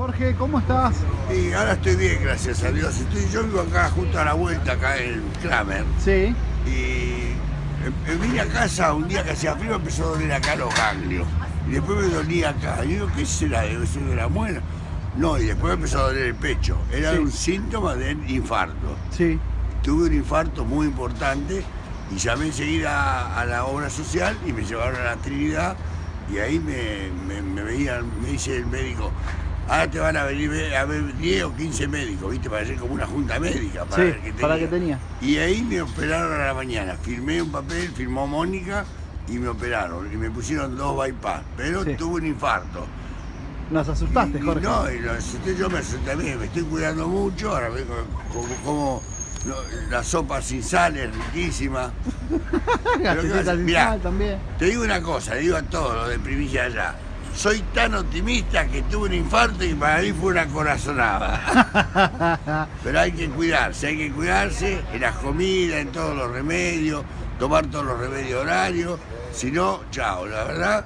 Jorge, ¿cómo estás? Y ahora estoy bien, gracias a Dios. Estoy, yo vivo acá junto a la vuelta, acá en Kramer. Sí. Y eh, vine a casa un día que hacía frío, empezó a doler acá los ganglios. Y después me dolía acá. Y digo, ¿qué será? ¿Debe ser de la muela? No, y después me empezó a doler el pecho. Era Sí. un síntoma del infarto. Sí. Tuve un infarto muy importante y llamé enseguida a la obra social y me llevaron a la Trinidad y ahí me, me, me veían, me dice el médico, ahora te van a venir ve- a ver 10 o 15 médicos, ¿viste? Para hacer como una junta médica, para Sí, ver qué para qué tenía. Y ahí me operaron a la mañana, firmé un papel, firmó Mónica y me operaron y me pusieron dos bypass, pero Sí. tuve un infarto. Nos asustaste, Y- Jorge. No, y lo asusté, yo me asusté también, me estoy cuidando mucho, ahora vengo como, como no, la sopa sin sal es riquísima. Galletita sin Mirá. sal también. Te digo una cosa, le digo a todos los de Primicia allá, soy tan optimista que tuve un infarto y para mí fue una corazonada. Pero hay que cuidarse, hay que cuidarse en las comidas, en todos los remedios, tomar todos los remedios horarios, si no, chao, la verdad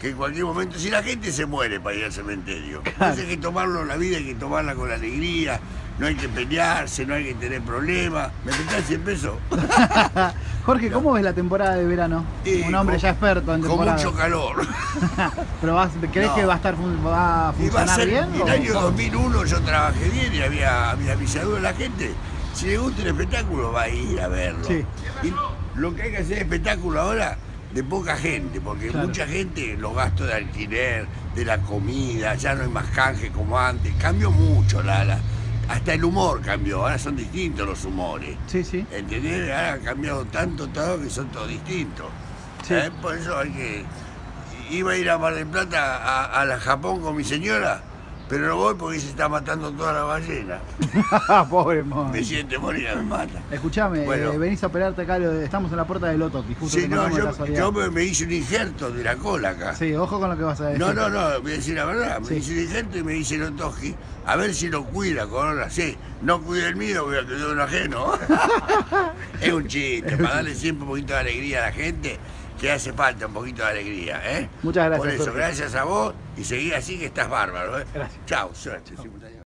que en cualquier momento, si la gente se muere para ir al cementerio, entonces hay que tomarlo la vida, hay que tomarla con alegría, no hay que pelearse, no hay que tener problemas. ¿Me prestás 100 pesos? Jorge, ¿cómo ves la temporada de verano? Y Un hombre con- ya experto en Con temporada. mucho calor. ¿Pero vas, crees No. que va a estar va a Y va a funcionar ser, bien? en el año 2001 yo trabajé bien y había, había avisado a la gente. Si le gusta el espectáculo, va a ir a verlo. Sí. Y lo que hay que hacer es espectáculo ahora de poca gente, porque Claro. mucha gente, los gastos de alquiler, de la comida, ya no hay más canje como antes. Cambió mucho, la, la- hasta el humor cambió, ahora son distintos los humores. Sí, sí. ¿Entendés? Ahora han cambiado tanto todo que son todos distintos. Sí. ¿Eh? Por eso hay que. Iba a ir a Mar del Plata a, a la Japón con mi señora, pero no voy porque se está matando toda la ballena. Pobre mon. Me siente morir, me mata. Escuchame, Bueno. eh, venís a operarte acá, estamos en la puerta del Otoki, justo Sí, no, yo, me, me hice un injerto de la cola acá. Sí, ojo con lo que vas a decir. No, no, no, voy a decir la verdad. Me Sí. hice un injerto y me hice el otoji. A ver si lo cuida, corona. Sí, no cuida el mío, voy a cuidar un ajeno. es un chiste, para darle siempre un poquito de alegría a la gente, que hace falta un poquito de alegría, ¿eh? Muchas gracias, Por eso, gracias a vos y seguí así que estás bárbaro, ¿eh? Gracias. Chao, suerte, simultáneamente.